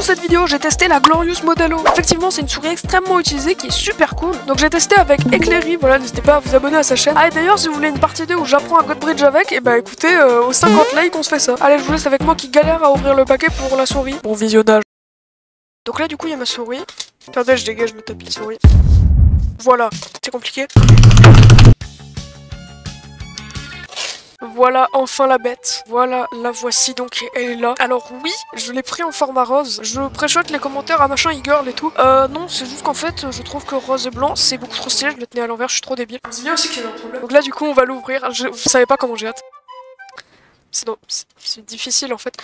Dans cette vidéo, j'ai testé la Glorious Modelo. Effectivement, c'est une souris extrêmement utilisée qui est super cool. Donc j'ai testé avec Eclairy, voilà, n'hésitez pas à vous abonner à sa chaîne. Ah et d'ailleurs, si vous voulez une partie 2 où j'apprends à Godbridge avec, et bah écoutez, euh, aux 50 likes on se fait ça. Allez, je vous laisse avec moi qui galère à ouvrir le paquet pour la souris. Bon visionnage. Donc là, du coup, il y a ma souris. Attendez, je dégage le tapis souris. Voilà, c'est compliqué. Voilà enfin la bête. Voilà, la voici donc, elle est là. Alors oui, je l'ai pris en format rose. Je préchote les commentaires à machin e-girl et tout. Euh non, c'est juste qu'en fait, je trouve que rose et blanc, c'est beaucoup trop stylé. Je le tenais à l'envers, je suis trop débile. C'est bien aussi qu'il y a un problème. Donc là, du coup, on va l'ouvrir. Je... Vous savez pas comment j'ai hâte. C'est non, c'est- c'est difficile en fait.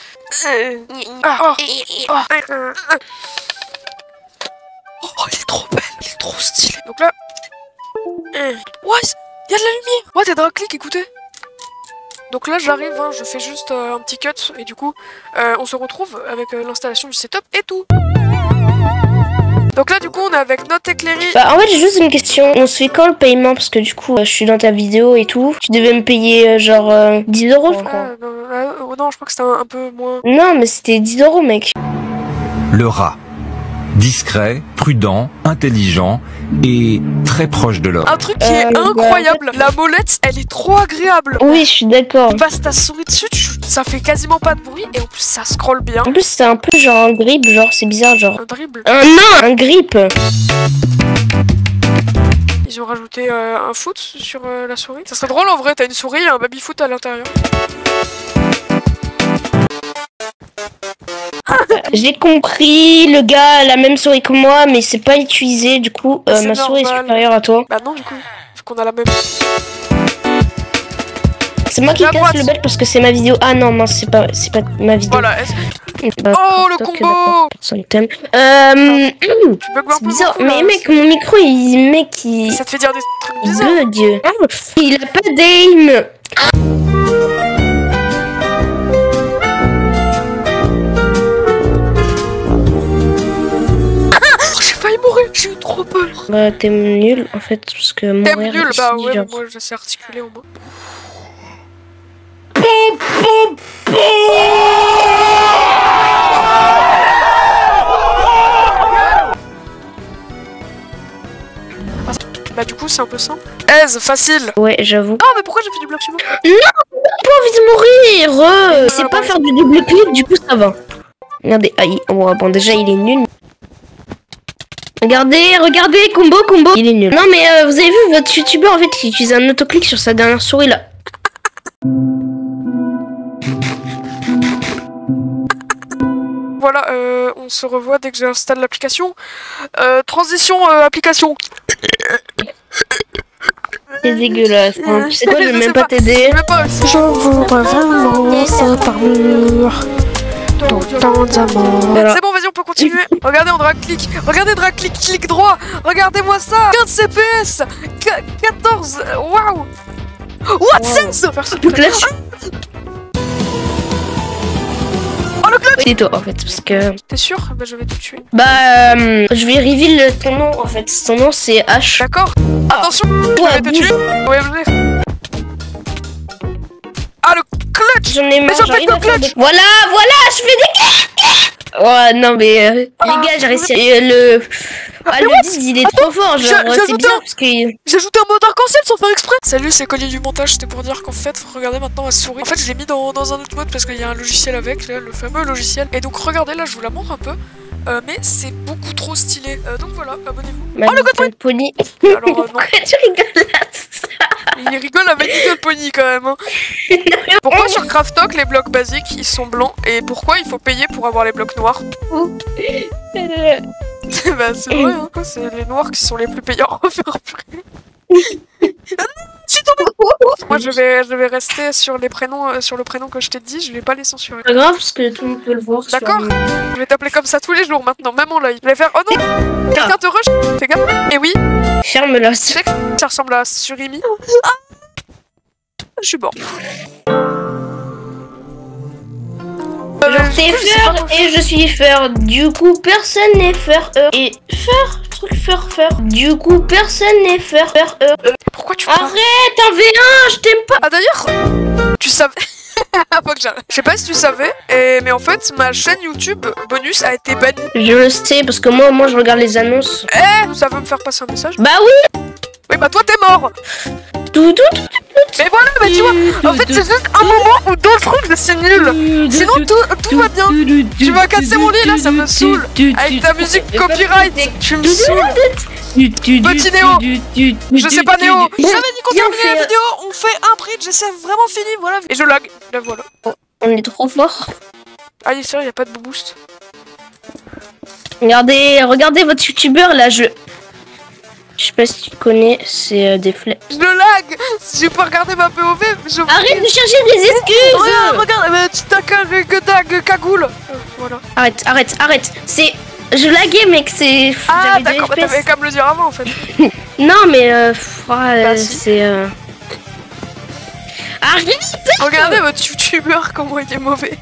Ah, oh, oh, oh, elle est trop belle, elle est trop stylée. Donc là, euh, ouais, il y a de la lumière. Ouais, t'es drag click, écoutez. Donc là, j'arrive, hein, je fais juste euh, un petit cut et du coup, euh, on se retrouve avec euh, l'installation du setup et tout. Donc là, du coup, on est avec notre éclairée. Bah en fait j'ai juste une question. On se fait quand le paiement? Parce que du coup euh, je suis dans ta vidéo et tout. Tu devais me payer euh, genre euh, 10 euros je crois. Ah, non, ah, oh non, je crois que c'était un, un peu moins. Non mais c'était 10 euros mec. Le rat. Discret, prudent, intelligent et très proche de l'homme. Un truc qui est Euh, incroyable. La molette, elle est trop agréable. Oui je suis d'accord. Tu passes ta souris dessus, tu- ça fait quasiment pas de bruit et en plus ça scrolle bien. En plus c'est un peu genre un grip, genre c'est bizarre genre. Un dribble. Un non un grip Ils ont rajouté euh, un foot sur euh, la souris. Ça serait drôle en vrai, t'as une souris et un baby foot à l'intérieur. J'ai compris, le gars a la même souris que moi mais c'est pas utilisé du coup euh, ma souris est normal. supérieure à toi. Bah non du coup, vu qu'on a la même. C'est moi qui La casse droite. le bel parce que c'est ma vidéo. Ah non mince c'est pas c'est pas ma vidéo. Voilà, Bah, Oh, le combo Personne t'aime. Euh, c'est peu bizarre. beaucoup, là. Mais mec, mon micro, il, mec, il, Ça te fait dire des trucs bizarres. bug. Ah, il a pas d'aim. Bah, t'es nul, en fait, parce que mourir T'aimes nul, bah ouais, genre- moi je sais articuler au moins. Bah du coup c'est un peu simple. Aise, facile. Ouais, j'avoue. Ah mais pourquoi j'ai fait du bloc sumo Pas envie de mourir. euh. C'est pas faire du double clic, du coup, ça va. Regardez, ah, il- ouais, bon, déjà, il est nul. Regardez, regardez, combo, combo. Il est nul. Non, mais euh, vous avez vu, votre youtubeur, en fait, il utilise un autoclic sur sa dernière souris, là. Voilà, euh, on se revoit dès que j'installe l'application. Euh, transition euh, application. C'est dégueulasse. hein. Tu sais quoi, je vais même pas t'aider. Je d'amour. Voilà. C'est bon, peut continuer. Regardez, on drag clic. Regardez, drag clic, clic droit. Regardez-moi ça. 15 CPS. Qu- 14. euh, Waouh. What sense? Donc là, je... Oh, C'est toi, en fait, parce que... T'es sûr? Bah, je vais te tuer. Bah, euh, je vais reveal ton nom, en fait. Ton nom, c'est H. D'accord Attention, je vais te tuer. Ouais, venez. Ah, J'en ai marre, des... Voilà, voilà, je fais des... Ouais, non, mais... euh, les gars, j'ai réussi... à- euh, le... Ah, le 10, il est trop fort, genre, j'ai c'est bizarre, un- parce que... J'ai ajouté un mode arc-en-ciel sans faire exprès Salut, c'est Collier du montage, c'était pour dire qu'en fait, regardez maintenant ma souris. En fait, je l'ai mis dans, dans un autre mode parce qu'il y a un logiciel avec, là, le fameux logiciel. Et donc, regardez, là, je vous la montre un peu. Euh, mais c'est beaucoup trop stylé. Euh, donc voilà, abonnez-vous. Ma Oh, le Little Pony. Alors, euh, non. Pourquoi tu rigoles là Il rigole avec Little Pony quand même. Hein. Pourquoi sur Craftok, les blocs basiques, ils sont blancs Et pourquoi il faut payer pour avoir les blocs noirs? Bah, c'est vrai, hein. C'est les noirs qui sont les plus payants. Suis tombée. Moi, je vais, je vais rester sur les prénoms, euh, sur le prénom que je t'ai dit. Je vais pas les censurer. Pas grave, parce que tout le monde peut le voir. sur- D'accord. Je vais t'appeler comme ça tous les jours maintenant, même en live. Je vais faire. Oh non Quelqu'un te rush Fais gaffe. Et oui, Ferme-la. tu sais que ça ressemble à Surimi? Ah je suis mort. Genre, t'es Fer et je suis Fer. Du coup, personne n'est Fer. euh, Et Fer, truc Fer, Fer. Du coup, personne n'est Fer. euh. Pourquoi tu Arrête, un V1, je t'aime pas. Ah d'ailleurs, tu savais. Faut que j'arrête. Je sais pas si tu savais, et- mais en fait, ma chaîne YouTube bonus a été bannie. Je le sais parce que moi, moi, je regarde les annonces. Eh, ça veut me faire passer un message Bah oui. Oui, bah toi t'es mort. Mais voilà, mais tu vois, en fait, c'est juste un moment où dans le truc, c'est nul Sinon, tout, tout va bien Tu vas casser mon lit, là, ça me saoule Avec ta musique copyright Tu me saoules Petit Néo Je sais pas Néo J'avais dit qu'on fait, la euh, vidéo On fait un bridge, j'essaie vraiment fini, voilà Et je lag, là voilà On est trop fort. Ah, est sérieux, y a pas de boost Regardez, regardez votre youtubeur là, je. Je sais pas si tu connais, c'est euh, des flèches. Je le lag Si je peux regarder ma POV, je... Arrête de chercher des excuses Regarde, regarde, mais tu dag cagoule Euh, Voilà Arrête, arrête, arrête. C'est. Je laguais, mec, c'est. Ah d'accord, bah, t'avais qu'à me le dire avant en fait Non, mais. Euh, ah, euh, Bah, si. c'est. Euh... Arrête Regardez votre youtubeur comment il est mauvais.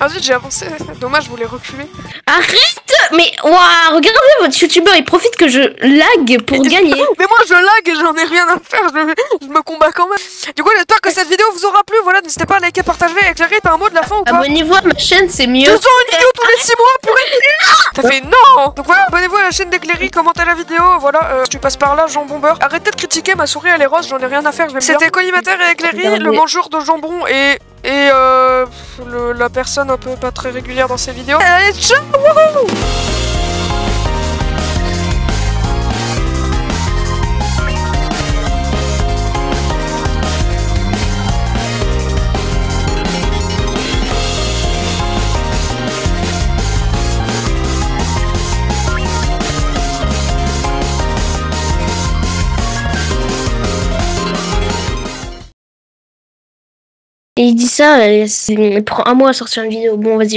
Ensuite j'ai avancé, dommage je voulais reculer. Arrête Mais, waouh, regardez votre youtubeur, il profite que je lag pour gagner. Mais moi je lag et j'en ai rien à faire, je, je me combats quand même. Du coup j'espère que cette vidéo vous aura plu, voilà, n'hésitez pas à liker, partager, éclairer, t'as un mot de la fin ou pas Abonnez-vous à ma chaîne, c'est mieux. Deux ans une vidéo tous les 6 mois pour Ça fait non Donc voilà, abonnez-vous à la chaîne d'Éclairie, commentez la vidéo, voilà, euh, tu passes par là, Jean Bombeur. Arrêtez de critiquer, ma souris elle est rose, j'en ai rien à faire. C'était Collimateur et Regardez. le mangeur de jambon et... Et euh, la personne un peu pas très régulière dans ses vidéos. Ciao Et il dit ça, c'est- il prend un mois à sortir une vidéo. Bon, vas-y.